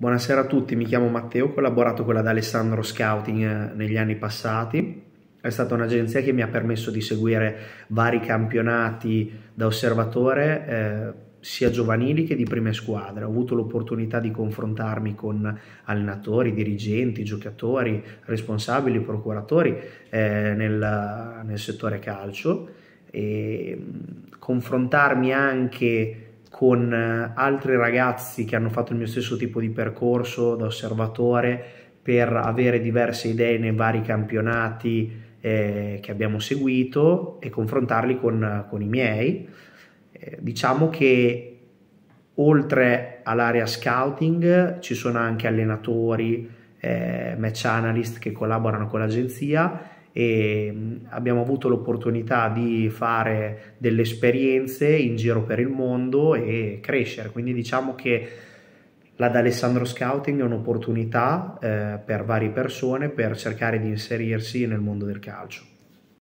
Buonasera a tutti, mi chiamo Matteo, ho collaborato con la D'Alessandro Scouting eh, negli anni passati. È stata un'agenzia che mi ha permesso di seguire vari campionati da osservatore, eh, sia giovanili che di prime squadre. Ho avuto l'opportunità di confrontarmi con allenatori, dirigenti, giocatori, responsabili, procuratori eh, nel, nel settore calcio e mm, confrontarmi anche con eh, altri ragazzi che hanno fatto il mio stesso tipo di percorso da osservatore per avere diverse idee nei vari campionati eh, che abbiamo seguito e confrontarli con, con i miei. Eh, diciamo che oltre all'area scouting ci sono anche allenatori, eh, match analyst che collaborano con l'agenzia e abbiamo avuto l'opportunità di fare delle esperienze in giro per il mondo e crescere. Quindi diciamo che la D'Alessandro Scouting è un'opportunità eh, per varie persone per cercare di inserirsi nel mondo del calcio.